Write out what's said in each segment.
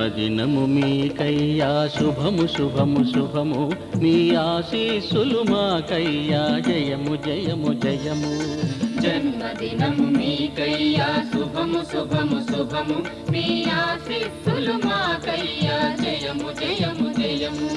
జన్మదినము మీకయ్యా శుభము శుభము శుభము. మీ ఆశీస్సులు మాకయ్యా జయము జయము జయము. జన్మదినము మీకయ్యా శుభము శుభము శుభము. మీ ఆశీస్సులు మాకయ్యా జయము జయము జయము.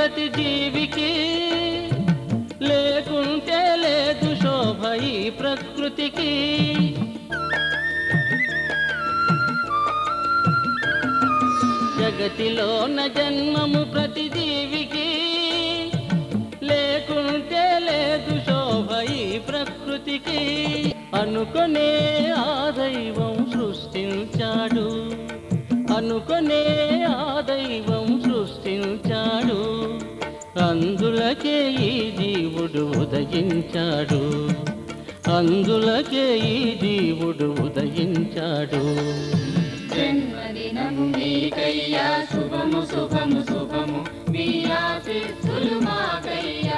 ప్రతి జీవికి లేకుంటే లేదు శోభ ఈ ప్రకృతికి. జగతిలోన జన్మము ప్రతి జీవికి లేకుంటే లేదు శోభ ఈ ప్రకృతికి. అనుకునే ఆ దైవం సృష్టించాడు అనుకునే ఆ ఉదయించాడు. అందులకే ఈ జీవుడు ఉదయించాడు. అందులకే ఈ జీవుడు ఉదయించాడు. జన్మదినము మీకయ్యా శుభము శుభము శుభము. మీ ఆశీస్సులు మాకయ్యా.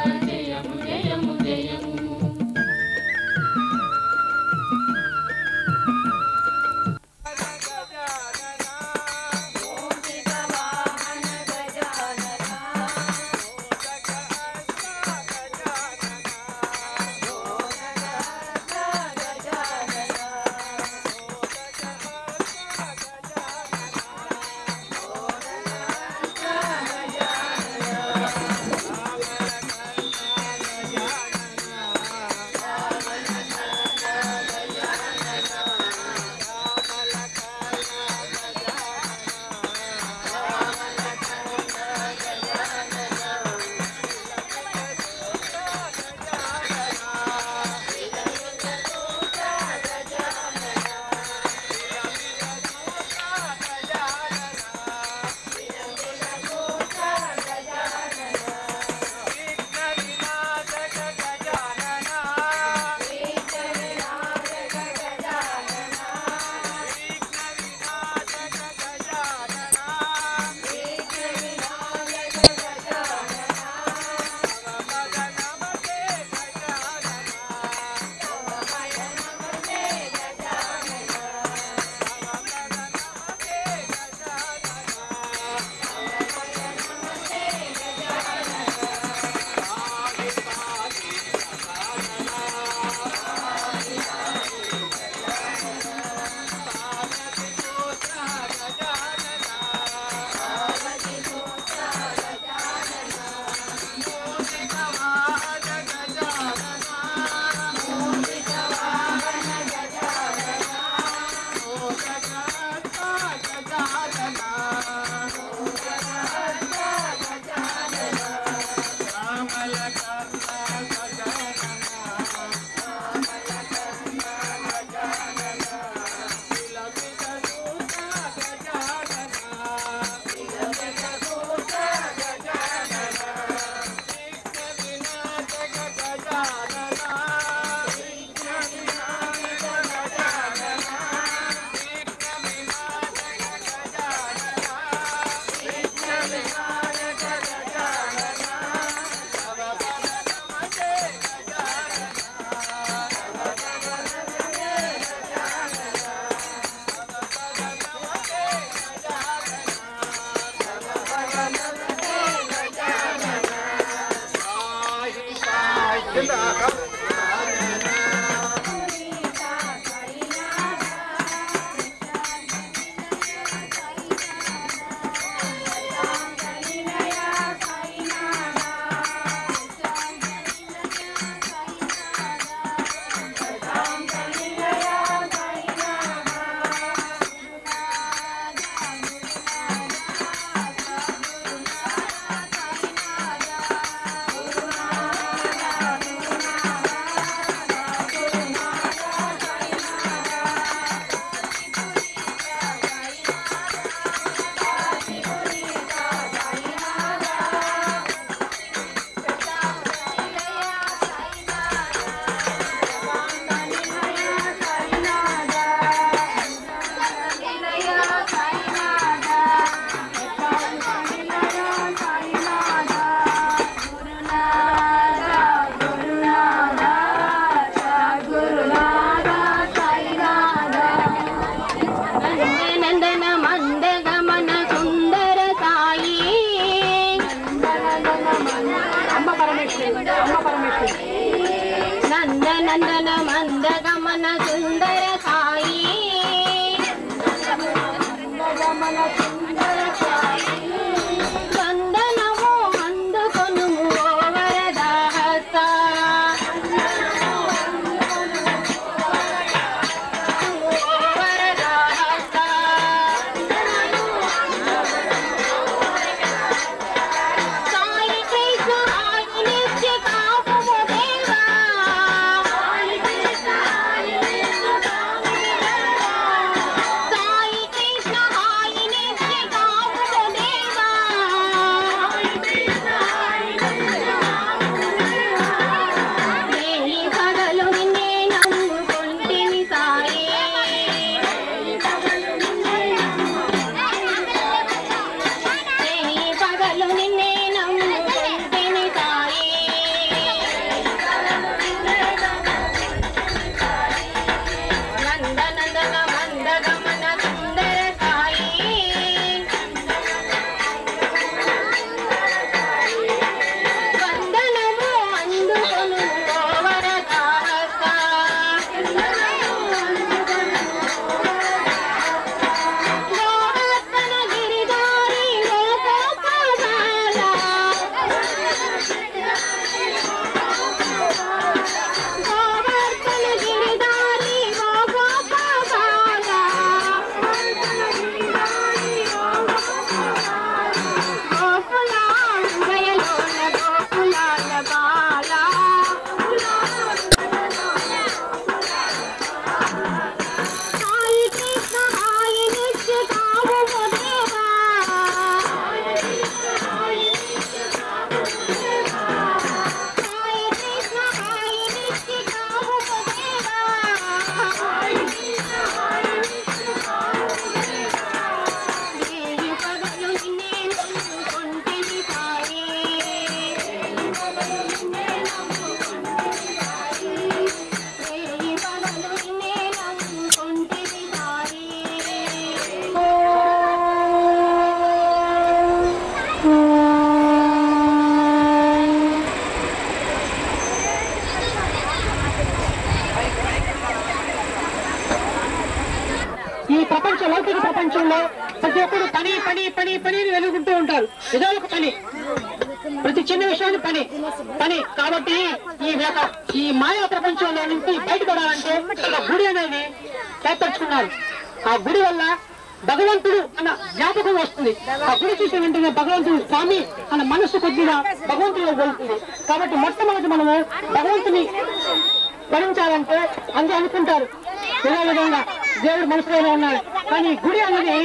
దేవుడు మనసులోనే కానీ గుడి అన్నది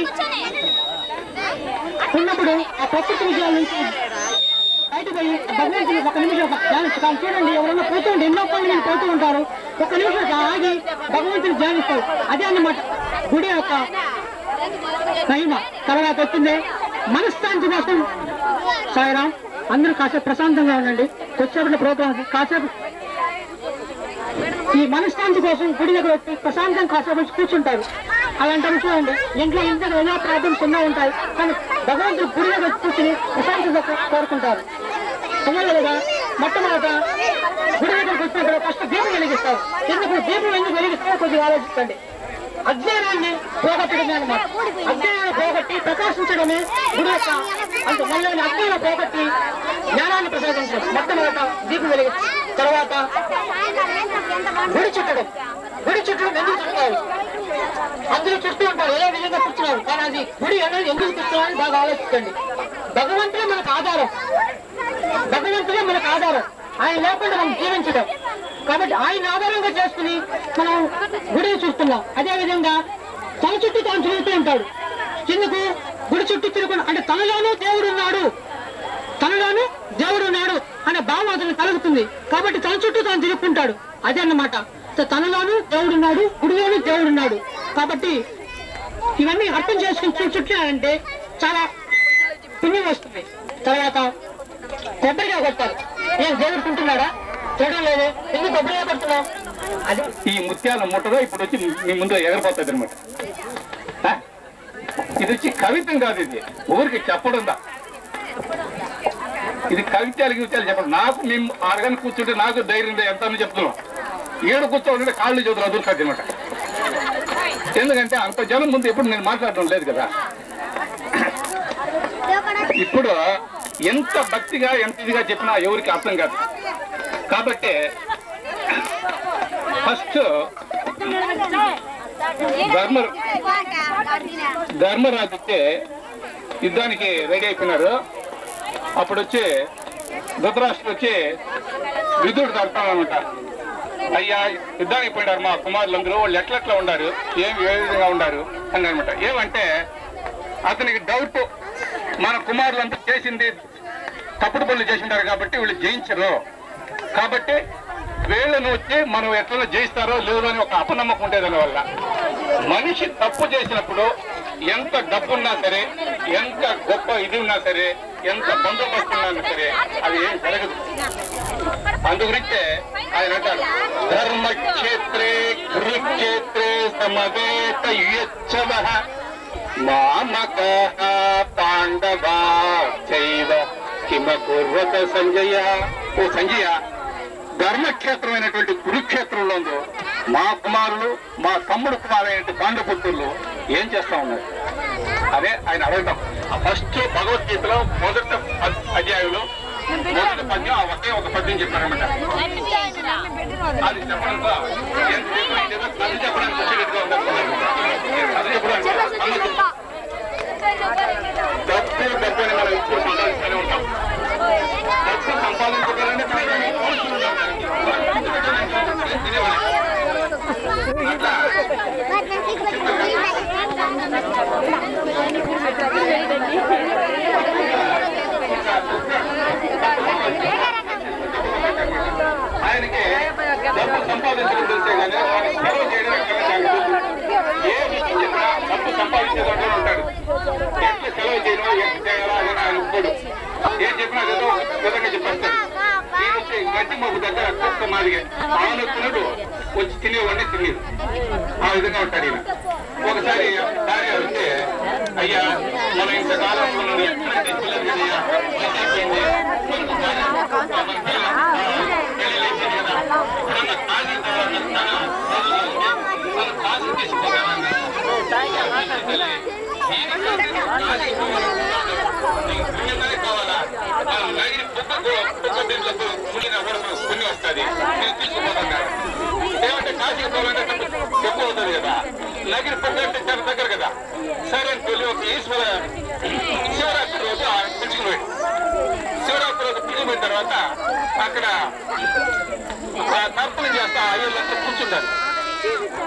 ఉన్నప్పుడు ఆ ప్రకృతి విషయాల నుంచి బయటపోయి భగవంతుని ఒక నిమిషం ధ్యానించు చూడండి ఎవరన్నా పోతూ ఉంటే ఎన్నో పనులు మీరు పోతూ ఉంటారు. ఒక నిమిషం ఆగి భగవంతుని ధ్యానిస్తారు. అదే అన్నమాట గుడి యొక్క మహిమ. తర్వాత వచ్చింది మనశ్శాంతి కోసం. సాయిరాం అందరూ కాసేపు ప్రశాంతంగా ఉండండి. వచ్చేప్పుడు ప్రోగ్రామ్ కాసేపు ఈ మనశ్శాంతి కోసం గుడి దగ్గర వచ్చి ప్రశాంతం కాసేపు కూర్చుంటారు. అలాంటి చూడండి ఇంట్లో ఇంట్లో ఎన్నో ప్రాబ్లమ్స్ ఎన్నో ఉంటాయి. కానీ భగవంతుడు గుడి వచ్చి కూర్చుని ప్రశాంతత కోరుకుంటారు. తెలియదు కదా మొట్టమొదట గుడి దగ్గరకు వచ్చినప్పుడు ఫస్ట్ దీపం వెలిగిస్తారు. ఎందుకు? దీపం ఎందుకు వెలిగిస్తారో? కొద్దిగా ఆలోచించండి. అజ్ఞానాన్ని పోగొట్టడమే అనమాట అజ్ఞానాన్ని పోగొట్టి ప్రకాశించడమే గుడి యొక్క అంత మళ్ళీ అజ్ఞానం పోగొట్టి జ్ఞానాన్ని ప్రసాదించడం. మొట్టమొదట దీపం వెలిగి తర్వాత గుడి చుట్టడం. గుడి చుట్టడం ఎందుకు చుట్టారు అందరూ చుట్టూ ఉంటారు. ఏదో విధంగా కూర్చున్నారు? కానీ అది గుడి అనేది ఎందుకు కూర్చున్నారని బాగా ఆలోచించండి. భగవంతుడే మనకు ఆధారం. భగవంతుడే మనకు ఆధారం. ఆయన లేకుండా మనం జీవించడం కాబట్టి ఆయన ఆధారంగా చేసుకుని మనం గుడిని చూస్తున్నాం. అదేవిధంగా తన చుట్టూ తాను తిరుగుతూ ఉంటాడు. ఎందుకు? గుడి చుట్టూ తిరుగుడు అంటే తనలోనూ దేవుడు ఉన్నాడు. తనలోనూ దేవుడు ఉన్నాడు అనే భావం అతను కలుగుతుంది. కాబట్టి తన చుట్టూ తాను తిరుగుకుంటాడు అదే అన్నమాట. తనలోనూ దేవుడు ఉన్నాడు గుడిలోనూ దేవుడు ఉన్నాడు. కాబట్టి ఇవన్నీ అర్థం చేసుకుని చూ- చుట్టారంటే చాలా పుణ్యం వస్తుంది. తర్వాత కొబ్బరిగా కొట్టారు ఏం దేవుడు తింటున్నాడా? చూడడం లేదు ఎందుకు కొబ్బరిగా కొడుతున్నావు అది ఈ ముత్యాల మూటలో ఇప్పుడు వచ్చి మీ ముందు ఎగరపోతుంది అనమాట ఇది వచ్చి కవిత్వం కాదు ఇది. ఊరికి చెప్పడం దా. ఇది కవిత్యాలు గివిత్యాలు చెప్పడం. నాకు మేము అడగని కూర్చుంటే నాకు ధైర్యం ఎంత అని చెప్తున్నాం ఏడు కూర్చోవాలంటే కాళ్ళు చేతులు అదురుతుంది అనమాట ఎందుకంటే అంత జనం ముందు ఎప్పుడు నేను మాట్లాడడం లేదు కదా. ఇప్పుడు ఎంత భక్తిగా ఎంత ఇదిగా చెప్పినా ఎవరికి అర్థం కాదు. కాబట్టి ఫస్ట్ ధర్మ ధర్మరాజు వచ్చి యుద్ధానికి రెడీ అయిపోయినారు. అప్పుడు వచ్చి ధృతరాష్ట్రుడు వచ్చి విధుడు తడతానమాట అయ్యా యుద్ధానికి పోయినారు మా కుమారులందరూ వాళ్ళు ఎట్లెట్లా ఉండారు? ఏం ఏ విధంగా ఉండారు? అని అనమాట ఏమంటే అతనికి డౌట్ మన కుమారులంతా చేసింది తప్పుడు పనులు చేసింటారు కాబట్టి వీళ్ళు జయించరు. కాబట్టి వీళ్ళను వచ్చి మనం ఎట్లా జయిస్తారో లేదో అని ఒక అపనమ్మకం ఉండే దానివల్ల. మనిషి తప్పు చేసినప్పుడు ఎంత డబ్బున్నా సరే ఎంత గొప్ప ఇది ఉన్నా సరే ఎంత బందోబస్తు ఉన్నా సరే అది ఏం జరగదు. అందుగురించే ఆయన అంటారు ధర్మక్షేత్రే కురుక్షేత్రే సమవేత యుచ్చవ మామక పాండవా చైవ కిమ కుర్వత సంజయ. ఓ సంజయ ధర్మక్షేత్రమైనటువంటి కురుక్షేత్రంలో మా కుమారులు మా తమ్ముడు కుమారైన పాండపుత్రులు ఏం చేస్తా ఉన్నారు? అదే ఆయన అడగటం. ఫస్ట్ భగవద్గీతలో మొదటి పద్- అధ్యాయంలో మొదటి పద్యం ఆ ఒకే ఒక పద్యం చెప్పారనమాట అది చెప్పడంతో ఎంతసేపు చెప్పడానికి వచ్చేటట్టుగా ఉందనుకున్నాను. అది చెప్పడానికి డబ్బు డబ్బు మనం ఇప్పుడు సంపాదిస్తూనే ఉంటాం. డబ్బు సంపాదించుకోవాలంటే ఆయనకి డబ్బు సంపాదించడం తెలిసే కానీ ఆయన సెలవు చేయడం ఎక్కడ జాగ్రత్త ఏ విషయం చెప్పినా డబ్బు సంపాదించే దగ్గర ఉంటాడు ఎట్లా సెలవు చేయడమో ఎట్లా చేయాలా అని ఆయన ఒప్పుకోడు ఏం చెప్పినా కదా విధంగా చెప్పేస్తాడు ఈ నుంచి గడ్డి మొగ్గు దగ్గర కుక్క మాదిగే ఆవునొచ్చినట్టు వచ్చి తినేవాడిని తినేది ఆ విధంగా ఉంటాడు ఈయన ఒకసారి భార్య వస్తే అయ్యా మనం ఇంతకాలం మనం ఎక్కడ పిల్లలు కదయ్యా వయసు అయిపోయింది మనకు కానీ కదా ఇప్పుడన్నా తాగి తర్వాత తన రోజులు మనం కాసు తీసుకోగలని కావాలా వస్తుంది నేను తీసుకుపోతున్నాను ఏమంటే కాశీకి పోవాలంటే ఎక్కువ అవుతుంది కదా నగిరి కుక్క అంటే చాలా దగ్గర కదా సరే అని తొలి ఒక ఈశ్వర శివరాత్రి రోజు పిలుచుకుని శివరాత్రి రోజు తర్వాత అక్కడ తర్పణం చేస్తా అయ్యోళ్ళంతా కూర్చుంటారు.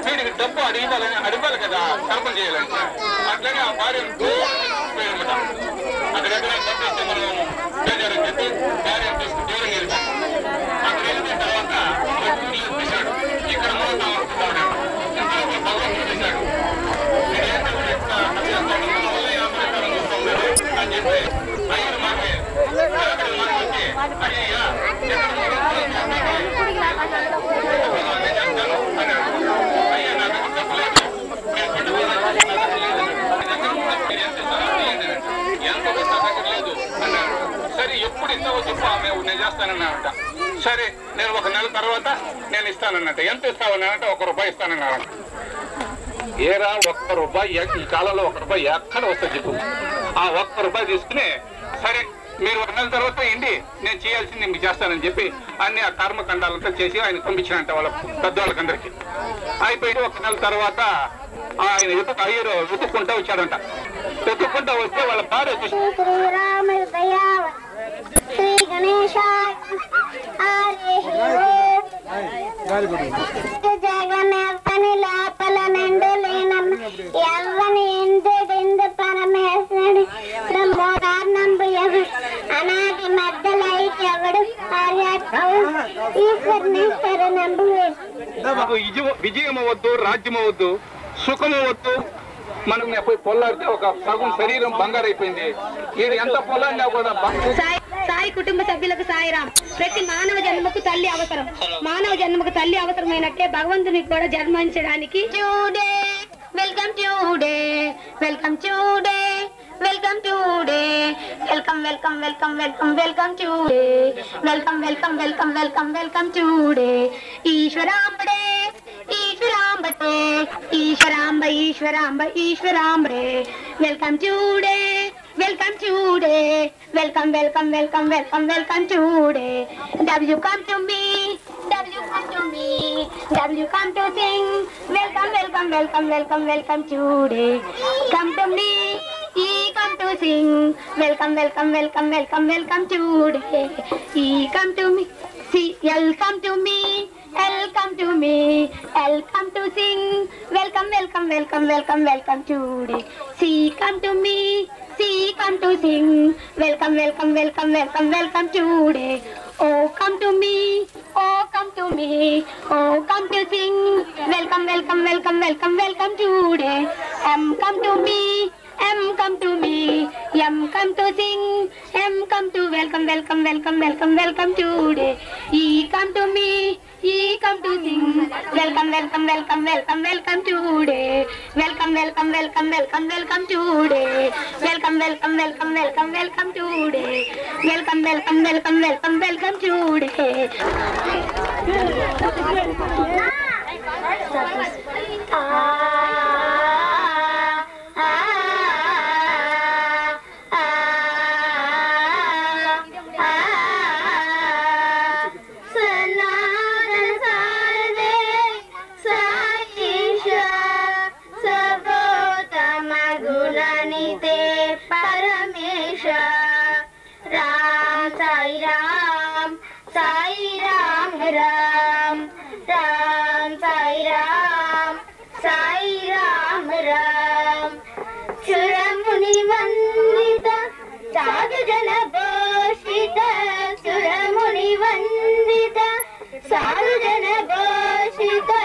వీడికి డబ్బు అడిగాలని అడగాలి కదా తర్పణ చేయాలంటే అట్లనే ఆ భార్య అనమాట అక్కడ ఎక్కడ డబ్బు ఇస్తే మనం బేజారని చెప్పి భార్య తీసుకుని దూరం వెళ్తాం అక్కడ వెళ్ళిన తర్వాత ఊర్లో తీశాడు ఇక్కడ మనం అనుకుంటాడు ఇంట్లో భగవంతుడు తీశాడు వీడేంటో ఎట్లా అభ్యాసం మన వల్ల ఏమవుతాడని చూస్తున్నాడు అని చెప్పి అయ్యను మాకే అక్కడ మనం వచ్చి అయ్యయ్యా ఎక్కడ నేను చేస్తాను అన్నాడు అయ్యా నా దగ్గర డబ్బు లేదు నేను పట్టుకోవాలి నా దగ్గర లేదు మీ దగ్గర ఉన్నప్పుడు మీరు ఎంత ఇస్తారో తీయండి అన్నాడు. ఎంత లేదు అన్నాడు. సరే ఎప్పుడు ఇస్తావో చెప్పు ఆమె నేను చేస్తానన్నాడట. సరే నేను ఒక నెల తర్వాత నేను ఇస్తానన్నట. ఎంత ఇస్తావన్నానంటే ఒక రూపాయి ఇస్తానన్నాడు ఏరా ఒక్క రూపాయి ఈ కాలంలో ఒక రూపాయి ఎక్కడ వస్తుంది చెప్పు. ఆ ఒక్క రూపాయి తీసుకుని సరే మీరు ఒక నెల తర్వాత ఇండి నేను చేయాల్సింది మీకు చేస్తానని చెప్పి అన్ని ఆ కర్మకాండాలంతా చేసి ఆయన పంపించినంట వాళ్ళ పెద్దవాళ్ళకందరికి. అయిపోయి ఒక నెల తర్వాత ఆయన అయ్యరు వెతుక్కుంటా వచ్చాడంట. వెతుక్కుంటా వస్తే వాళ్ళ భార్య శ్రీ గణేశాయ జగమెవ్వని లోపల నిండు లేనమ్మ ఎవ్వని ఎందెందు పరమేశ్వరుడు బ్రహ్మోదార్ణంబు ఎవడు అనాది మధ్యలైకెవడు ఈశ్వరుని శరణంబు విజయ- అవ్వద్దు రాజ్యం అవ్వద్దు సుఖం అవ్వద్దు మనం పోయి పొల్లాడితే ఒక సగం శరీరం బంగారు అయిపోయింది. ఇది ఎంత పొల్లాడినా కూడా సాయి సాయి కుటుంబ సభ్యులకు సాయిరాం. ప్రతి మానవ జన్మకు తల్లి అవసరం. మానవ జన్మకు తల్లి అవసరమైనట్లే భగవంతునికి కూడా జన్మించడానికి today welcome today welcome today welcome today welcome welcome welcome welcome welcome today welcome welcome welcome welcome welcome today ఈశ్వరాంబడే ఈశ్వరాంబటే ఈశ్వరాంబ ఈశ్వరాంబ ఈశ్వరాంబడే welcome today welcome today welcome welcome welcome welcome welcome today W come to me W come to me W come to sing welcome welcome welcome welcome welcome today come to me ఈ come to sing welcome welcome welcome welcome welcome today ఈ come to me C L come to me Welcome to me, welcome to sing. Welcome, welcome, welcome, welcome, welcome to. See, come to me, see, come to sing. Welcome, welcome, welcome, welcome, welcome to. Oh, come to me, oh, come to me, oh, come to sing. Welcome, welcome, welcome, welcome, welcome to the. Um, come to me. M come to me, M come to sing, M come to welcome, welcome, welcome, welcome, welcome today. E come to me, Welcome to sing. Welcome, welcome, welcome, welcome, welcome today. Welcome, welcome, welcome, welcome, welcome today. Welcome, welcome, welcome, welcome, welcome today. Welcome, welcome, welcome, welcome, welcome today. Ah, ah, ah. Ram Ram Sai Ram Sai Ram Ram. सुरमुनि वन्दिता साधु जन भोषिता सुरमुनि वन्दिता साधु जन भोषिता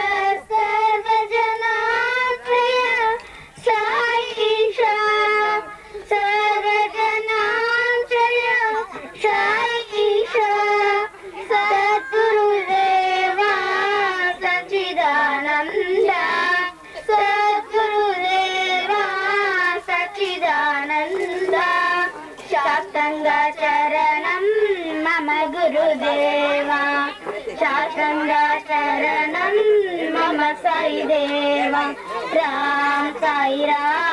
ามใจร้า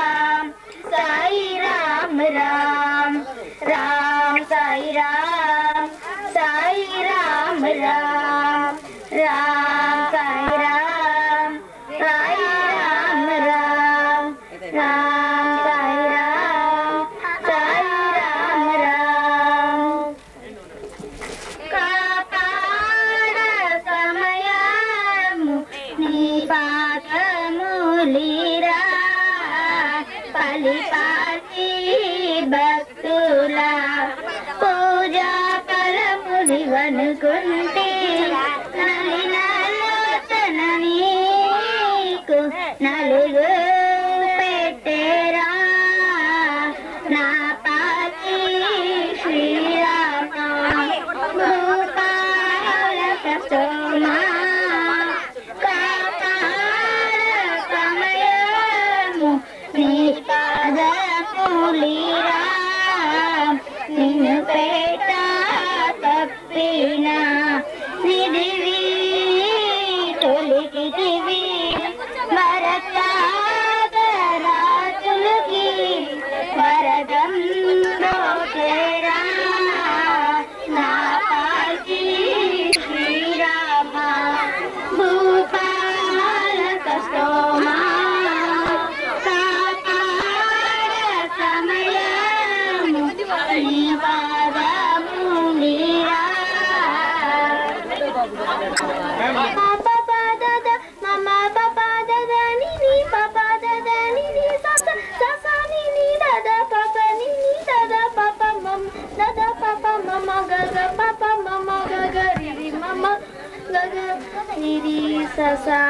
Ini di sasa.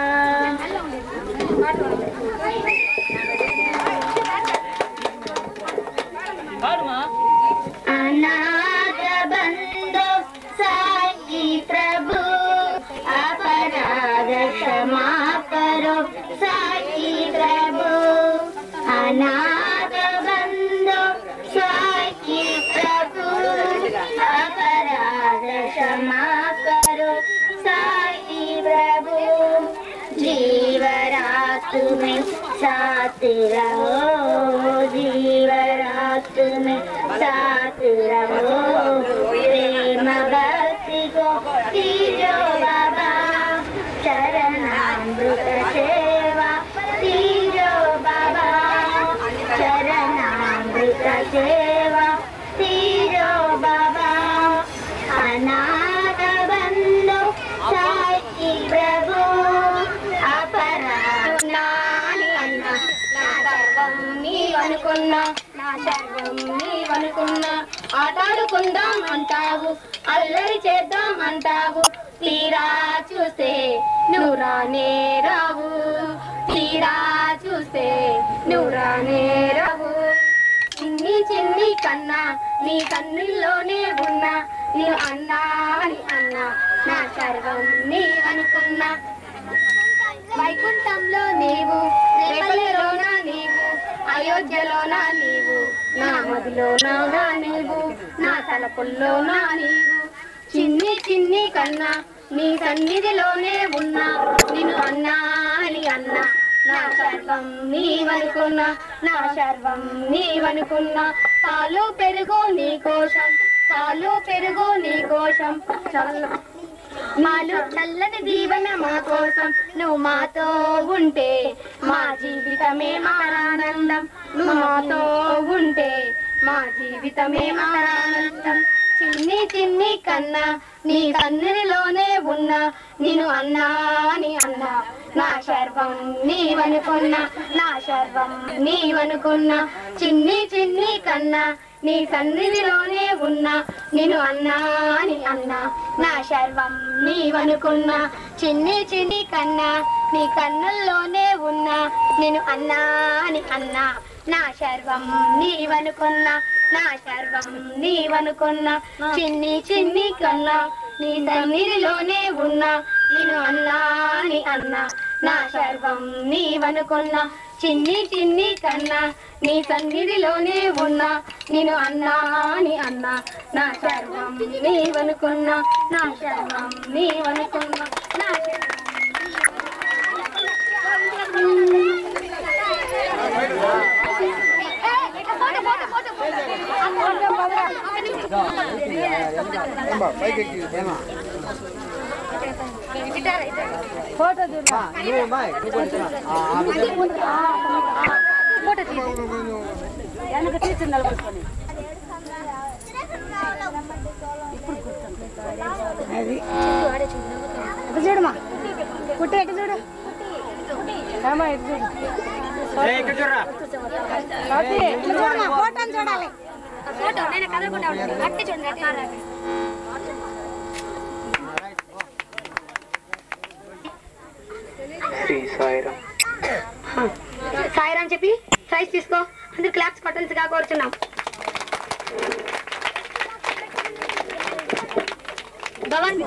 అంటావు అల్లరి చేద్దాం అంటావు తీరా చూస్తే నువ్వు రానే రావు తీరా చూస్తే నువ్వు రానే రావు చిన్ని చిన్ని కన్నా నీ కన్నుల్లోనే ఉన్నా. నీవు అన్నా అని అన్నా. నా సర్వం నీవనుకున్నా. వైకుంఠంలో నీవు రేపల్లెలోన నీవు? అయోధ్యలోనా నీవు? నా మదిలోనా నీవు? నా తలపుల్లోనా నీవు? చిన్ని చిన్ని కన్నా నీ సన్నిధిలోనే ఉన్నా. నిన్ను అన్నా అని అన్నా. నా సర్వం నీవనుకున్నా. నా సర్వం నీవనుకున్నా. పాలు పెరుగు నీ కోసం. పాలు పెరుగు నీ కోసం. చల్ల మాలు చల్లని దీవెన మా కోసం నువ్వు మాతో ఉంటే మా జీవితమే మారానందం. నువ్వు మాతో ఉంటే మా జీవితమే మారానందం. చిన్ని చిన్ని కన్నా నీ తన్నిలోనే ఉన్నా నేను అన్నా అని అన్నా. నా శర్వం నీవనుకున్నా నా శర్వం నీవనుకున్నా. చిన్ని చిన్ని కన్నా నీ సన్నిధిలోనే ఉన్నా నేను అన్నా అని అన్నా. నా శర్వం నీవనుకున్నా చిన్ని చిన్ని కన్నా నీ కన్నుల్లోనే ఉన్నా నేను అన్నా అని అన్నా. నా శర్వం నీవనుకున్నా నా శర్వం నీవనుకున్నా చిన్ని చిన్ని కన్నా నీ సన్నిధిలోనే ఉన్నా నేను అన్నా అని అన్నా. నా శర్వం నీవనుకున్నా చిన్ని చిన్ని కన్నా నీ సన్నిధిలోనే ఉన్నా నేను అన్నా అని అన్నా నా సర్వం నీవనుకున్నా నా సర్వం నీవనుకున్నా నా సర్వం చూడమా పుట్టి ఎటు చూడు ఏమా ఎటు చూడు స్వాతి, ఇటు చూడమ్మా, ఫోటోని చూడాలి ఫోటో నేను కదలకుండా ఉంటాను అట్టి చూడండి అట్టి సాయిరామ్ చెప్పి సైజ్ తీసుకో. అందరు క్లాప్స్ పట్టన్స్గా కోరుచున్నాం. భవన్.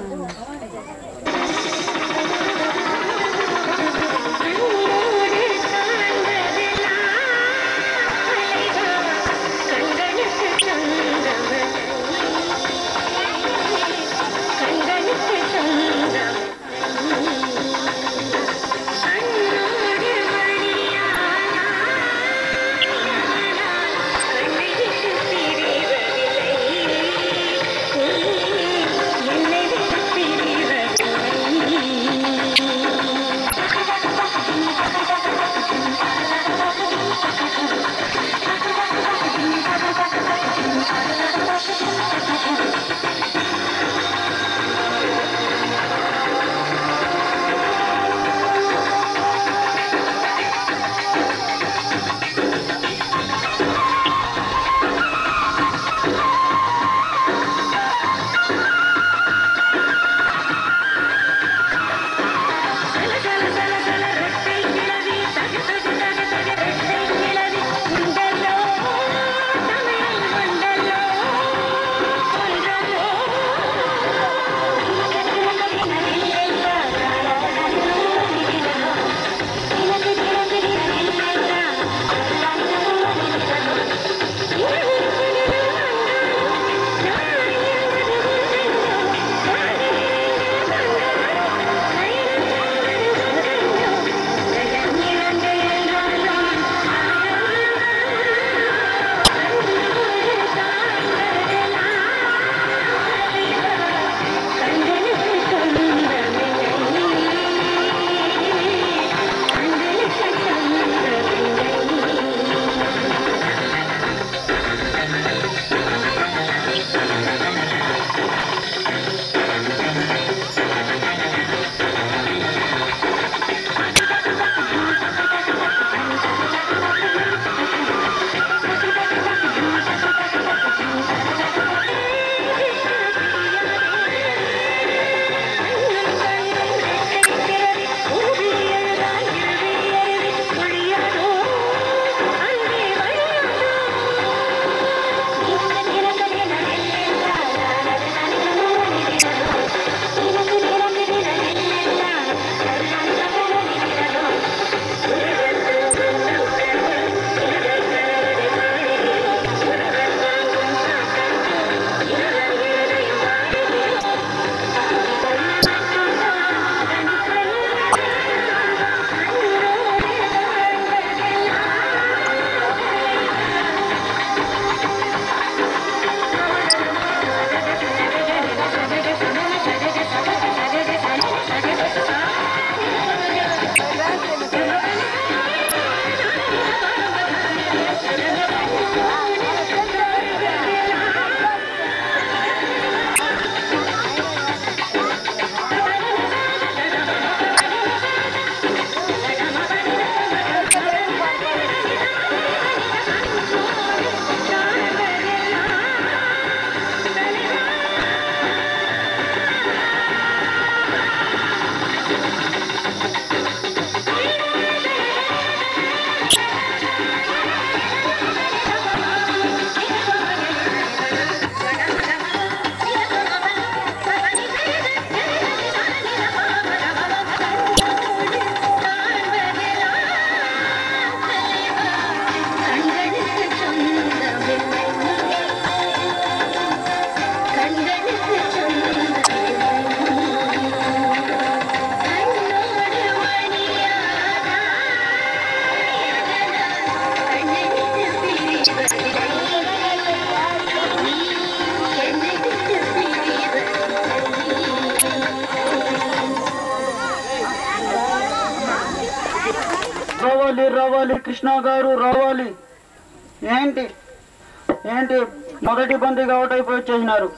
వచ్చేసినారు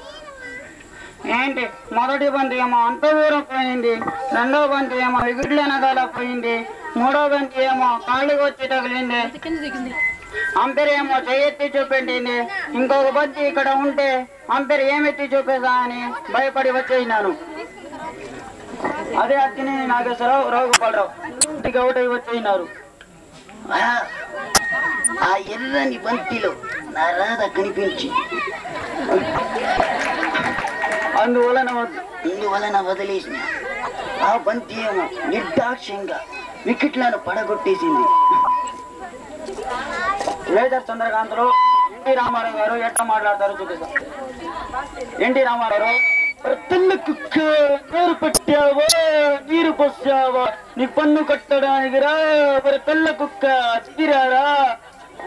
ఏంటి? మొదటి బంతి ఏమో అంతదూరం పోయింది. రెండో బంతి ఏమో వికెట్ల పోయింది. మూడో బంతి ఏమో కాళ్ళకి వచ్చి తగిలింది. అంపేర్ ఏమో చేయెత్తి చూపెట్టింది. ఇంకొక బంతి ఇక్కడ ఉంటే అంపేర్ ఏమెత్తి చూపేదా అని భయపడి వచ్చేసినాను. అదే అత్తిని నాగేశ్వరరావు పడరావు ఇంటికి ఒకటి వచ్చేసినారు. ఆ ఎర్రని బంతిలో నా రాధ కనిపించి అందువలన వద్దు ఇందువలన వదిలేసిన. ఆ బంతి ఏమో నిర్దాక్ష్యంగా వికెట్లను పడగొట్టేసింది. లేజర్ చంద్రకాంత్ ఎన్టీ రామారావు గారు ఎట్లా మాట్లాడతారు చూపిస్తారు ఎన్టీ రామారావు "ఒరే కుక్క నీరు పెట్టావా నీరు పోసావా నీ పన్ను కట్టడానికి రా మరి పిల్ల కుక్క తీరారా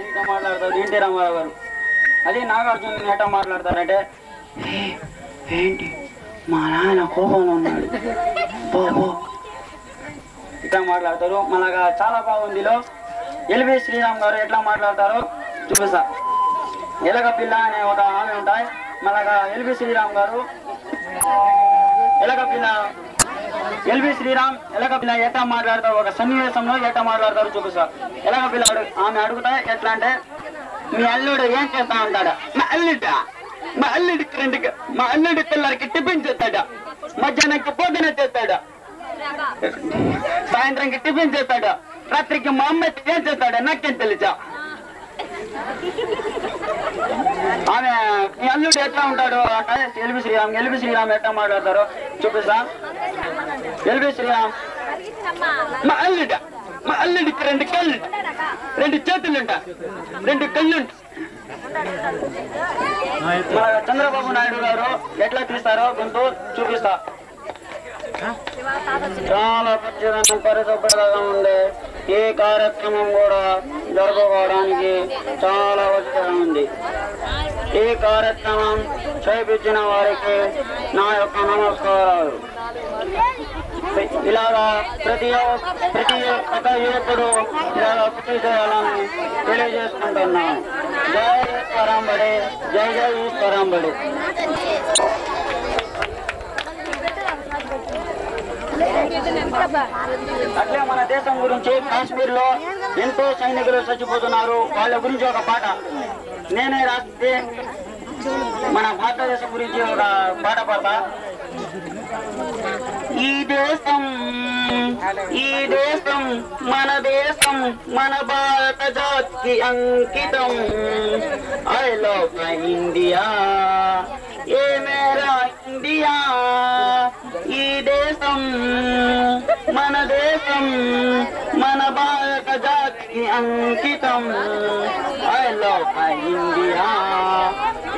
ఇట్లా మాట్లాడతారు? ఏంటి రామారావు గారు? అదే నాగార్జున ఎట్లా మాట్లాడతారంటే ఏంటి? మా నాయన కోపంలో ఉన్నాడు. బాబో ఇట్లా మాట్లాడతారు. మనగా చాలా బాగుందిలో ఎల్వి శ్రీరామ్ గారు ఎట్లా మాట్లాడతారో చూపిస్తా. ఎలగ పిల్ల అనే ఒక ఆమె ఉంటాయి. మనగా ఎల్వి శ్రీరామ్ గారు. ఎలగ పిల్ల ఎల్వి శ్రీరామ్ ఎలగ పిల్ల ఎట్లా మాట్లాడతారు ఒక సన్నివేశంలో ఎట్లా మాట్లాడతారు చూపిస్తా ఎలగ పిల్ల అడుగు ఆమె అడుగుతా ఎట్లా అంటే మీ అల్లుడు ఏం చేస్తా ఉంటాడా మా అల్లుడ? మా అల్లుడి ఫ్రెండ్కి మా అల్లుడి పిల్లలకి టిఫిన్ చేస్తాడా. మధ్యాహ్నంకి భోజన చేస్తాడా. సాయంత్రంకి టిఫిన్ చేస్తాడు. రాత్రికి మా అమ్మ ఏం చేస్తాడు నాకేం తెలుసా. ఆమె మీ అల్లుడు ఎట్లా ఉంటాడు? అంటే ఎల్బి శ్రీరామ్ ఎల్బి శ్రీరామ్ ఎట్లా మాట్లాడతారు? చూపిస్తా. ఎల్బి శ్రీరామ్. మా అల్లుడ మా అల్లుడికి రెండు కళ్ళు రెండు చేతులుంట. రెండు కళ్ళుంట. మా చంద్రబాబు నాయుడు గారు ఎట్లా తీస్తారో గొంతు చూపిస్తా. చాలా ప్రత్యేకంగా పరిశుభ్రతగా ఉండే ఈ కార్యక్రమం కూడా జరుపుకోవడానికి చాలా అవసరం ఉంది. ఈ కార్యక్రమం చేపించిన వారికి నా యొక్క నమస్కారాలు. ఇలాగా ప్రతి ప్రతి ఒక్క యువకుడు ఇలాగా కృషి చేయాలని తెలియజేసుకుంటున్నాను. జై ఈశ్వరాంబడి జయ జై ఈశ్వరాంబడి. అట్లే మన దేశం గురించి కాశ్మీర్లో ఎంతో సైనికులు చచ్చిపోతున్నారు. వాళ్ళ గురించి ఒక పాట. నేనే రాస్తే మన భారతదేశం గురించి ఒక పాట పాడతా. ఈ దేశం ఈ దేశం మన దేశం మన భారత జాతికి అంకితం. I love India. ఏ మేరా ఇండియా. ఈ దేశం మన దేశం మన భారత జాతికి అంకితం. ఐ లవ్ ఇండియా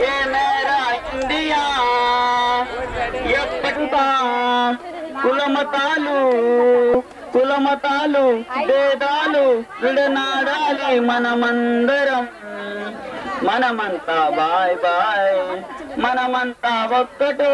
ఏ మేరా ఇండియా ఎప్పటికా కులమతాలు కులమతాలు భేదాలు విడనాడాలి మనమందరం. మనమంతా బాయ్ బాయ్ మనమంతా ఒక్కటే.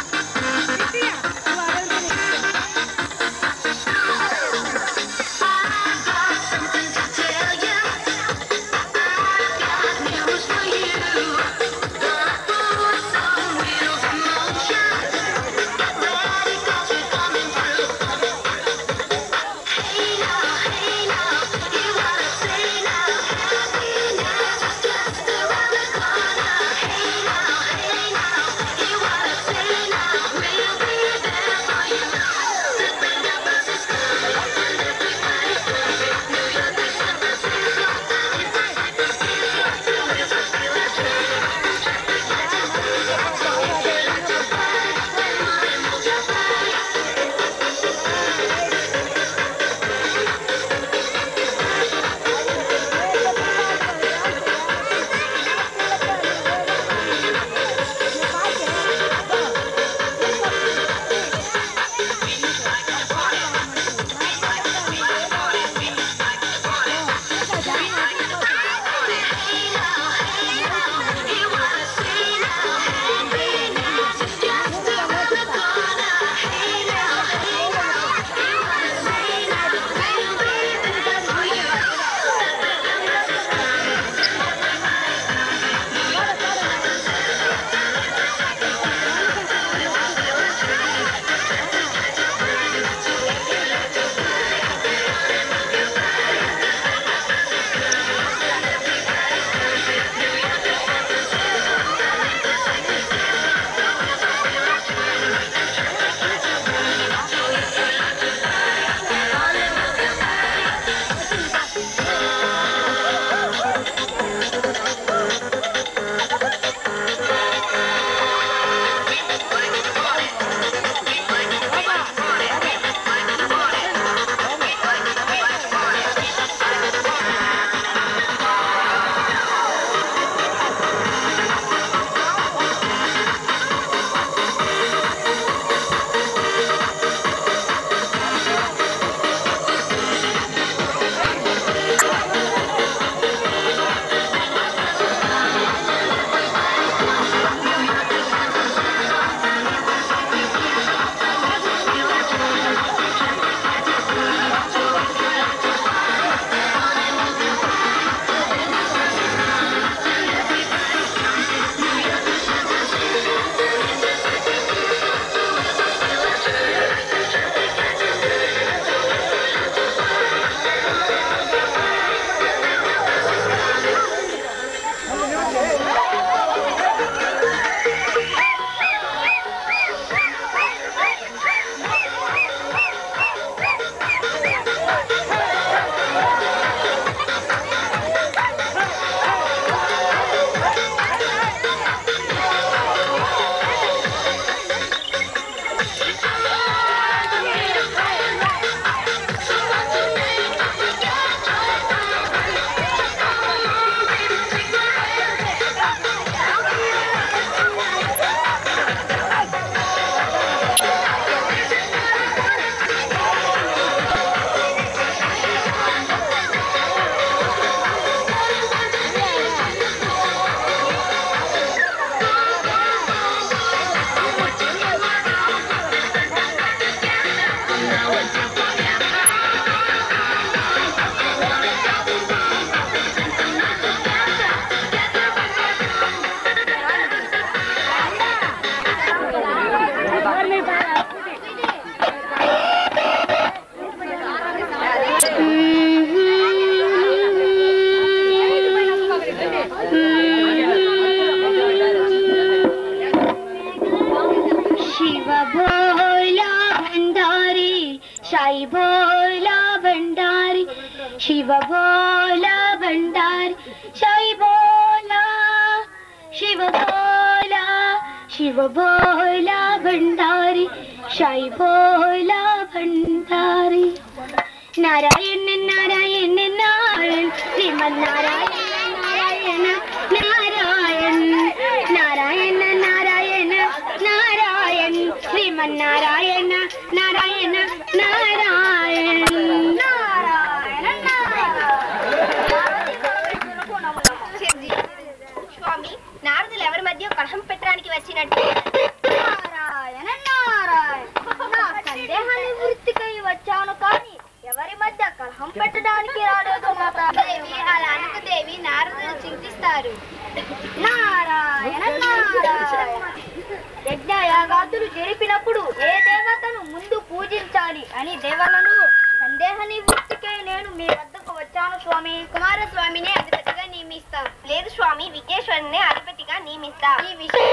స్వామి విఘ్నేశ్వరుని అధిపతిగా నియమిస్తాం. ఈ విషయం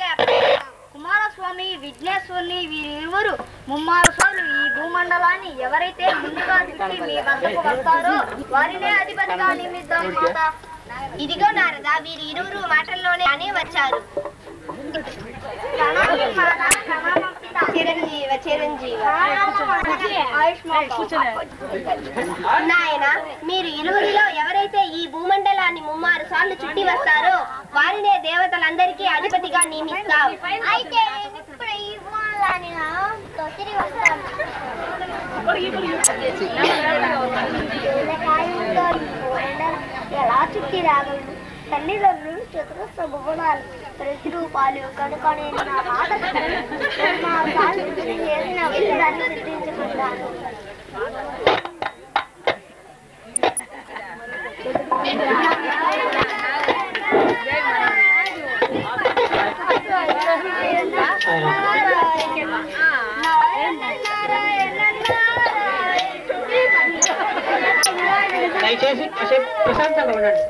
కాబట్టి. కుమారస్వామి విఘ్నేశ్వరుని వీరిరువురు ముమ్మారు సార్లు ఈ భూమండలాన్ని ఎవరైతే ముందుగా చుట్టి మీ వద్దకు వస్తారో వారినే అధిపతిగా నియమిద్దాం మాత. ఇదిగో నారద వీరి ఇరువురు మాటల్లోనే అని వచ్చారు. చిరంజీవ చిరంజీవ. నాయన మీరు ఇరువురిలో ఎవరైతే ఈ భూమండలాన్ని ముమ్మారు సార్లు చుట్టి వస్తారో వారినే దేవతలందరికీ అధిపతిగా నియమిస్తాం అయితే ఇప్పుడు ఈ భూమండలాన్ని తిరిగి వస్తాను ఎలా చుట్టి రాగలరు? తల్లిదండ్రులు చతురస్ర భువనాలు ప్రతిరూపాలు కనుక నేను నా మాట మా సార్లు చేసిన విషయాన్ని సిద్ధించుకుంటాను. దయచేసి ప్రశాంతంగా ఉండండి.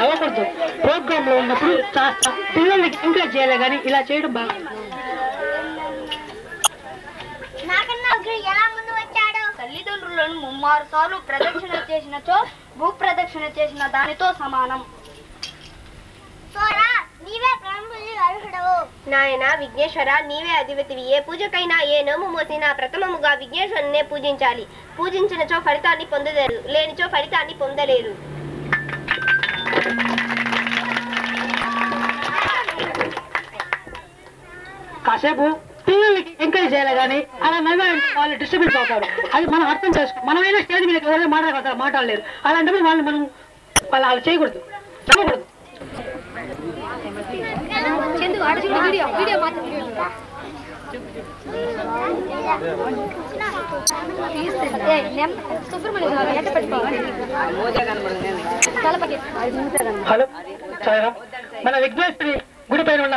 నవ్వకూడదు. ప్రోగ్రామ్లో ఉన్నప్పుడు పిల్లల్ని ఎంకరేజ్ చేయాలి కానీ ఇలా చేయడం బాగా. నాకన్నా ఎలా ముందు వచ్చాడు? తల్లిదండ్రులను ముమ్మారు సార్లు ప్రదక్షిణ చేసినచో భూ ప్రదక్షిణ చేసిన దానితో సమానం. నాయన విఘ్నేశ్వర నీవే అధిపతివి. ఏ పూజకైనా ఏ నోము మోసినా ప్రథమముగా విఘ్నేశ్వరునే పూజించాలి. పూజించినచో ఫలితాన్ని పొందలేరు లేనిచో ఫలితాన్ని పొందలేరు. కాసేపు పిల్లలకి ఎంకరేజ్ చేయాలి కానీ అలా నవ్వే వాళ్ళు డిస్టర్బెన్స్ అవుతారు. అది మనం అర్థం చేసుకో మనమైనా స్టేజ్ మీద ఎవరైనా మాట్లాడగలుగుతారు? మాట్లాడలేరు. అలాంటప్పుడు వాళ్ళు మనం వాళ్ళు అలా చేయకూడదు. చెప్పకూడదు హలో సాయిరామ్. మన విఘ్నేశ్వరి గుడి పైన ఉన్న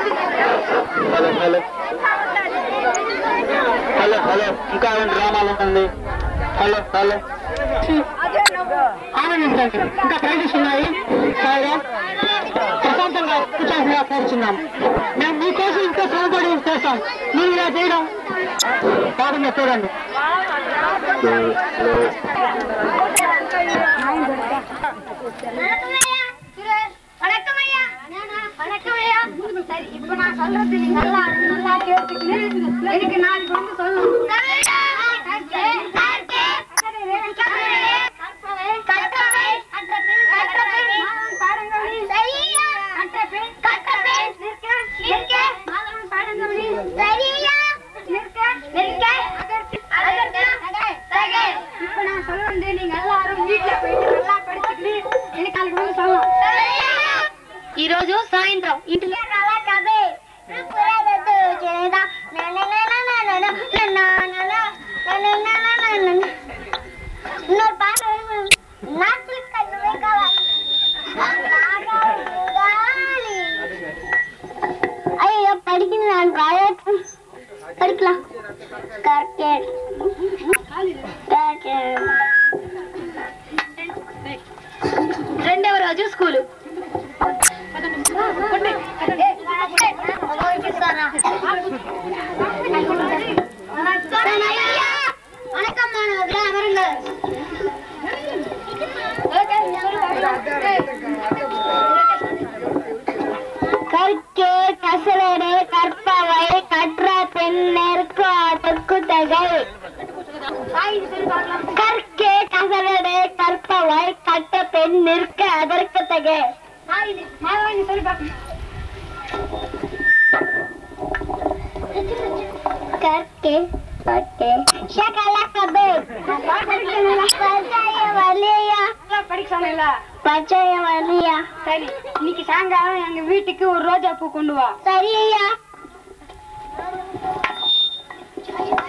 హలో హలో. Hello hello. ఇంకా ఏమైనా డ్రామాలు ఉంటుంది హలో హలో. ఆనందించండి ఇంకా ప్రైజెస్ ఉన్నాయి. సాయిగా ప్రశాంతంగా కూర్చోకుండా కోరుచున్నాం. మేము మీకోసం ఇంకా శ్రమపడి చేస్తాం మీరు ఇలా చేయడం బాగుందా చూడండి. ఆయన வணக்கமையா சரி இப்ப நான் சொல்றது நீ நல்லா நல்லா கேட்டுக்கிட்டு எனக்கு நாளைக்கு வந்து சொல்லணும். இப்ப நான் சொல்றது நீங்க எல்லாரும் வீட்டுல போயிட்டு நல்லா படிச்சுக்கிட்டு எனக்கு நாளைக்கு வந்து ఈ రోజు సాయంత్రం ఇంటిలో இன்னொரு பாட்டு நாட்டில் கண்ணுமே ஐயோ படிக்கணும் நான் காலேஜ் படிக்கலாம் கரெக்ட் రెండవ రోజు స్కూలు கற்கே கசலடை கற்பவை கற்ற பெண் நிற்க அதற்கு தகை கற்கே கற்கே ஷகலா கபேப் பச்சைய வலியா பச்சைய வலியா சரி இன்னைக்கு சாயங்காலம் எங்க வீட்டுக்கு ஒரு ரோஜா பூ கொண்டு வா சரி ஐயா சரியா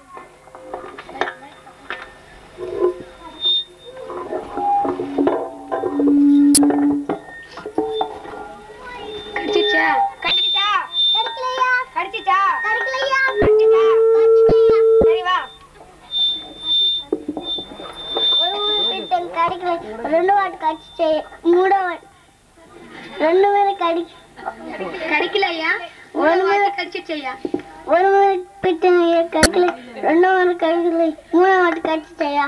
రెండు వాటి కడిచి చేయ మూడో వాటి రెండు మీద కడి கடிக்கலையா ஒரு மாதிரி கடிச்சிச்சையா ஒரு పిట్ట కడిగి రెండో వాటి కడిగి మూడో వాటి కడిచి చేయ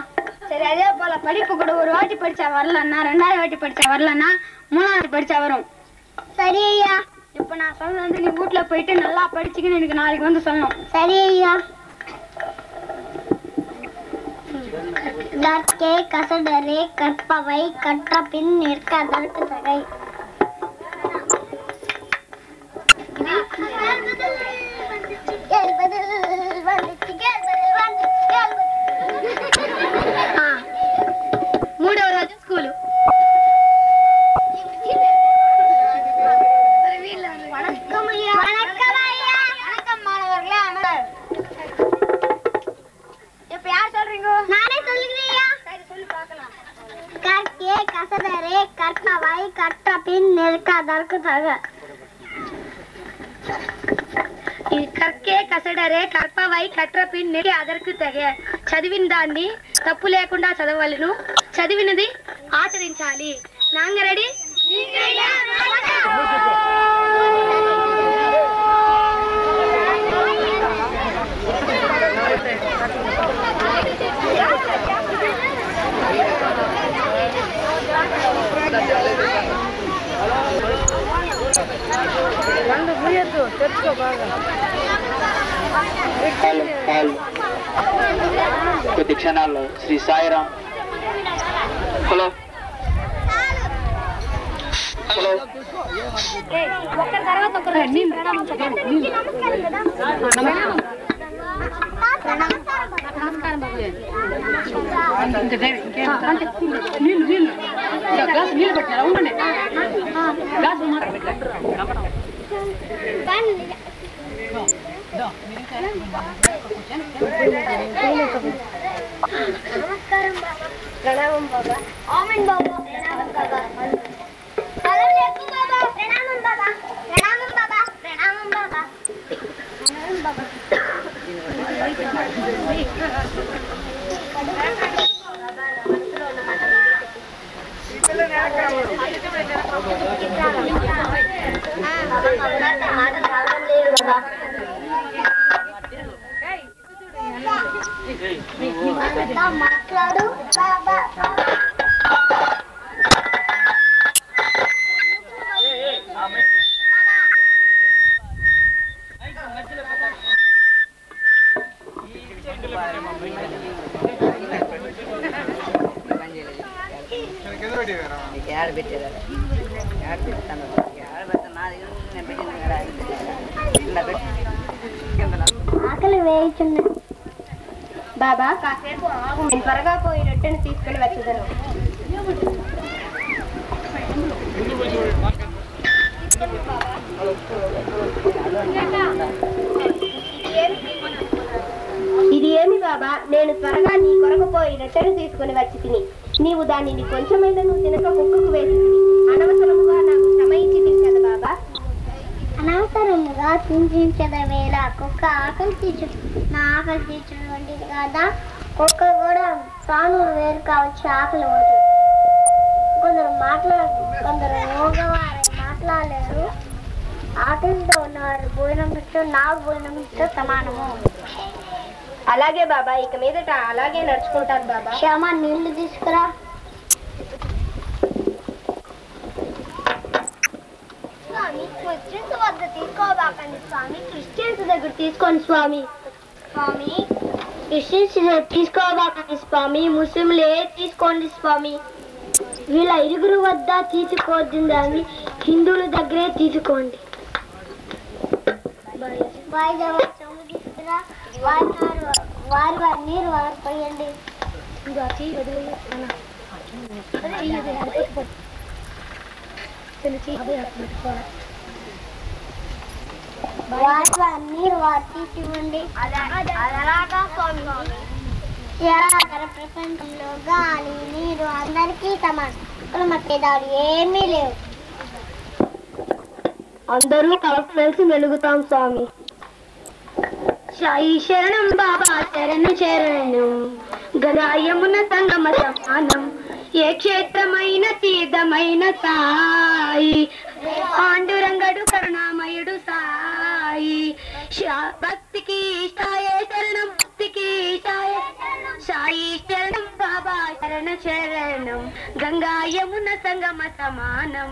சரி அதே போல படிப்பு கூட ஒரு வாட்டி படிச்சா வரலன்னா ரெண்டாவது வாட்டி படிச்சா வரலன்னா மூணாவது வாட்டி படிச்சா வரும் சரி ஐயா இப்ப நான் சொன்னது வந்து நீ வீட்ல போயிட்டு நல்லா படிச்சுக்கின்னு எனக்கு நாளைக்கு வந்து சொல்லணும் சரி ஐயா கற்கே கசடரே கற்பவை கற்ற பின் நிற்க அதற்கு தகை. கேள்வதில் బాగా కర్కే కసడరే కర్పవై కట్రపిన్ అదర్కు తెగ. చదివిన దాన్ని తప్పు లేకుండా చదవలను. చదివినది ఆచరించాలి. నాంగరెడీ నాంగ రెడీ హలో హలో కొద్ది క్షణాల్లో శ్రీ సాయిరామ్. హలో. హలో. నీళ్ళు నీళ్ళు గ్లాస్ నీళ్ళు పెట్టారా ఉండండి గ్లాస్ ప్రణామం ఆకలి వేయించున్నా బాబా కాసేపు ఆగు నేను త్వరగా పోయి రొట్టెను తీసుకుని వచ్చేదను ఇది ఏమి బాబా? నేను త్వరగా నీ కొరకు పోయి రొట్టెను తీసుకుని వచ్చి తిని. నీవు దానిని కొంచెమైనా నువ్వు తినక కుక్కకు వేసి తిని. అనవసరముగా నాకు శ్రమ ఇచ్చి తిని బాబా. అనవసరముగా చింతించద వేళ. కుక్క ఆకలి తీర్చు నా ఆకలి తీర్చుకోండి కదా? కుక్క కూడా ప్రాణులు వేరు కావచ్చు ఆకలి ఉంటుంది కొందరు మాట్లాడు కొందరు మోగవారు మాట్లాడలేరు. ఆకలితో ఉన్నవారు భోజనం పెట్టు నాకు భోజనం పెట్టు సమానము. అలాగే బాబా ఇక మీదట అలాగే నడుచుకుంటాను బాబా. క్షమ నీళ్ళు తీసుకురా. స్వామి క్రిస్టియన్స్ వద్ద తీసుకోబాకండి స్వామి. క్రిస్టియన్స్ దగ్గర తీసుకోండి స్వామి. స్వామి. క్రిస్టియన్స్ దగ్గర తీసుకోబాకండి స్వామి. ముస్లింలే తీసుకోండి స్వామి. వీళ్ళ ఇరుగురు వద్ద తీసుకోవద్దని హిందువుల దగ్గరే తీసుకోండి. తీసుకురా. వారి వారి నీరు వారి వారి నీరు ప్రపంచంలో గాలి నీరు అందరికీ సమానం ఏమీ లేవు. అందరూ కలిసి మెలుగుతాం స్వామి. సాయి శరణం బాబా శరణు శరణం. గదాయమున సంగమ సమానం. ఏ క్షేత్రమైన తీర్థమైన సాయి. పాండురంగడు కరుణామయుడు సాయి. భక్తికి సాయే శరణం భక్తికి సాయే సాయి శరణం బాబా శరణ శరణం గంగా యమున సంగమ సమానం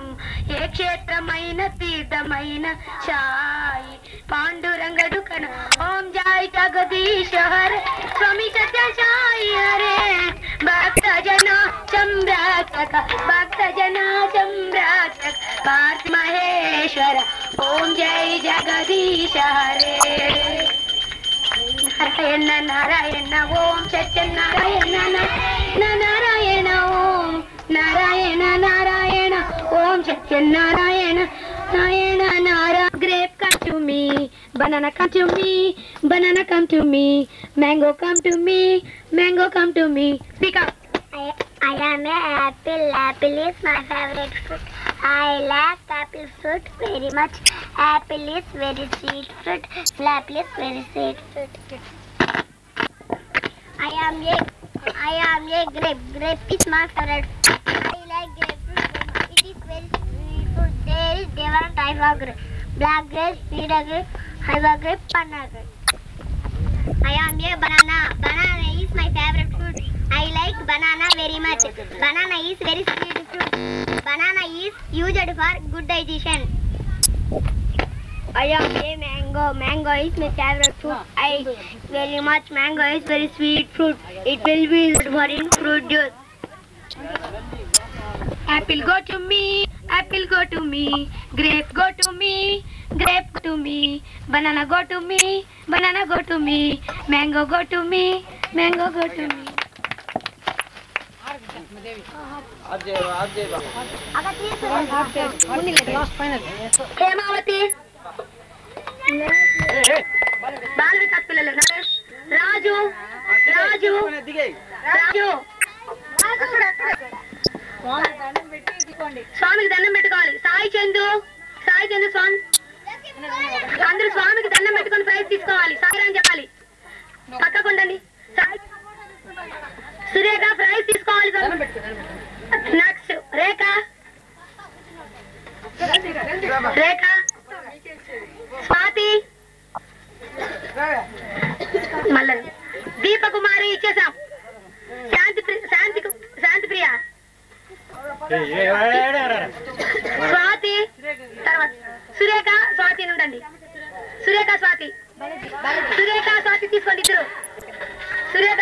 ఏ క్షేత్రమైన తీర్థమైన సాయి పాండురంగడు కన ఓం జై జగదీశ హరే స్వామి సత్య సాయి హరే భక్త జన సంరక్షక భక్త జన సంరక్షక పార్థ మహేశ్వర ఓం జై జగదీశ హరే నారాయణ నారాయణ ఓం సత్యనారాయణ నారాయణ ఓం నారాయణ నారాయణ ఓం Satyanarayana Narayana Narayana grape come to me banana come to me banana come to me mango come to me mango come to me pick up I, I am a apple. Apple is my favorite fruit. I like apple fruit very much. Apple is very sweet fruit. Apple is very sweet fruit. I am a I am a grape. Grape is my favorite. I like grapefruit. It is very sweet fruit. There is different type of grape. Black grape, sweet grape, hybrid grape, banana grape. I am a banana. Banana is my favorite fruit. I like banana very much. Banana is very sweet fruit. Banana is used for good digestion. I am a mango. Mango is my favorite fruit. I very much mango is very sweet fruit. It will be used for in fruit juice. Apple go to me, apple go to me, grape go to me, grape go to me, banana go to me, banana go to me, mango go to me, mango go to me. Raju Raju Raju Raju స్వామికి దండం పెట్టుకోవాలి. సాయి చందు సాయి చందు స్వామి. అందరూ స్వామికి దండం పెట్టుకొని praise తీసుకోవాలి సాయి అని చెప్పాలి. పక్కకుండండి. సాయి సురేఖ ప్రైజ్ తీసుకోవాలి నెక్స్ట్ రేఖ. రేఖ. స్వాతి. మళ్ళీ. దీపకుమారి ఇచ్చేసాం. స్వాతి తర్వాత సురేఖ స్వాతి ఉండండి సురేఖ స్వాతి. సురేఖ స్వాతి తీసుకోండి ఇద్దరు. సురేఖ.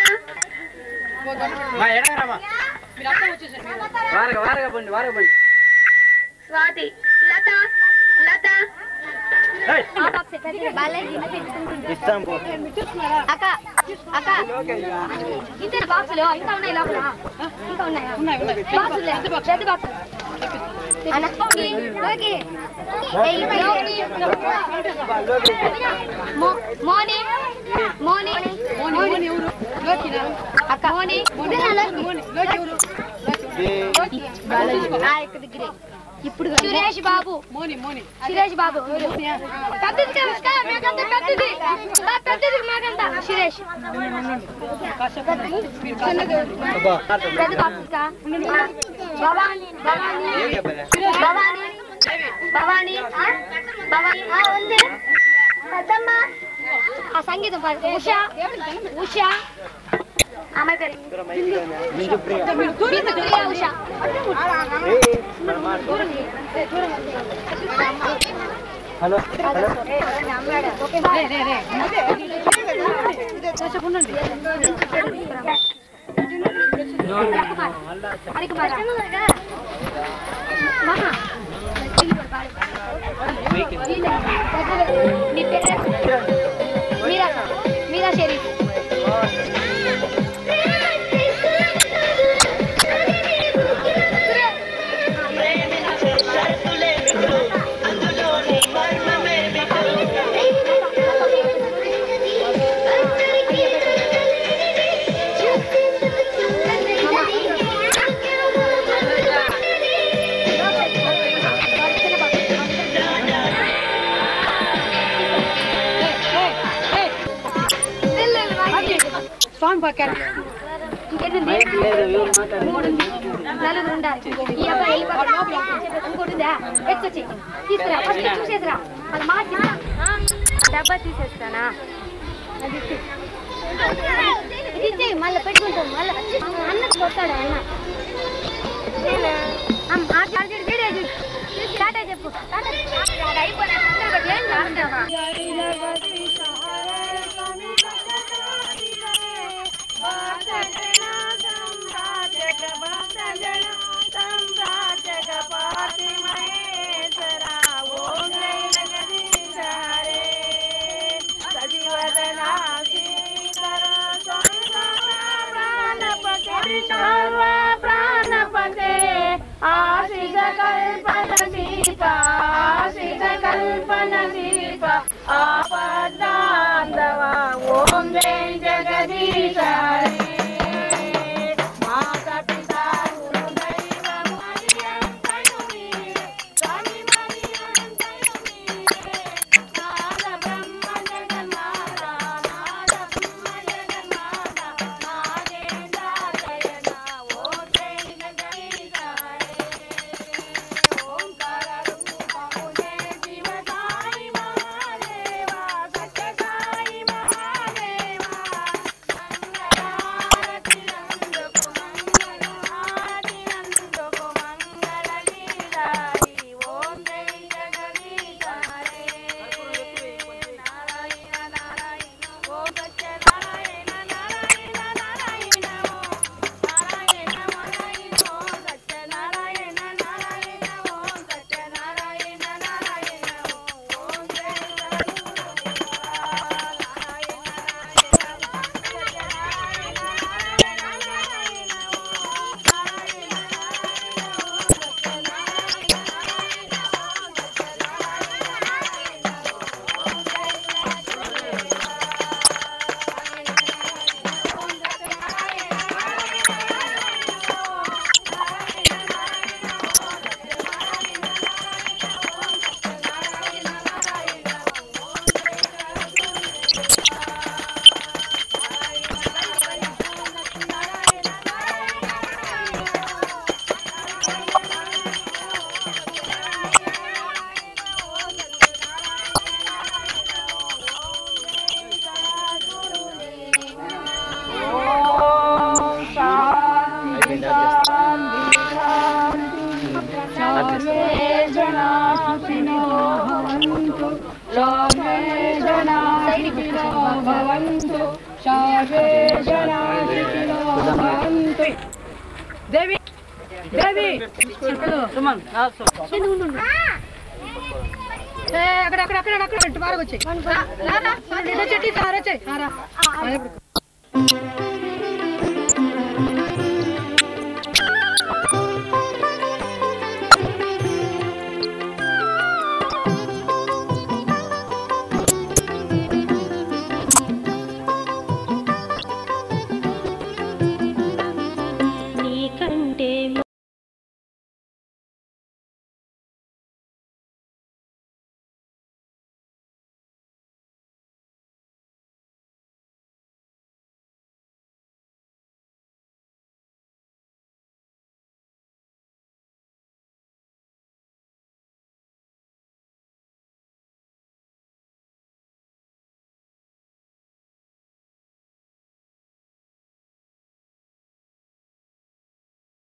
స్వాతి లత లత. ఇస్తాం పో. అక్క అక్క ఇద్దరు బాక్సులు ఇంకా ఉన్నాయి లోపల ఇంకా ఉన్నాయా బాక్సులు పెద్ద బాక్స్ అన్న ఓకే ఓకే ఏయ్, లోకి. మో- మోని మోని మోని అక్క మోని ఆ, ఇక్కడ దగ్గరే. ఇప్పుడు సురేష్ బాబు. సురేష్ బాబు. పెద్దది కదా, మాకంత పెద్దది. ఆ, పెద్దది మాకంత సురేష్ పెద్ద బాబు ఇంకా. భవాని భవాని. భవాని. భవాని ఆ? భవాని. ఆ, ఉంది. పెద్దమ్మ. ఆ సంగీతం పాడు. ఉష. ఉష. అమ్మాయి పేరు బిందు ప్రియ ఉష హలో హరికుమార్ మహా నీ పేరు మీరా మీరా షరీఫ్ పక్కన. నలుగురు ఉండాలి ఈ అబ్బాయి ఇంకోటి ఉందా? తీసుకురా. ఫస్ట్ చూసేసిరా. అది మార్చి. డబ్బా తీసేస్తానా? అది ఇది ఇచ్చేయి. మళ్ళీ పెట్టుకుంటాం. మళ్ళీ. అన్నకు అన్న చెప్పు. అయిపోయినా वेदकल्पनदीप आपदान्दवा ॐ जय जगरी అక్కడ